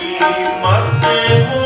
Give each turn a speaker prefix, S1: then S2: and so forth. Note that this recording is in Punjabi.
S1: ਕੀ ਮਤ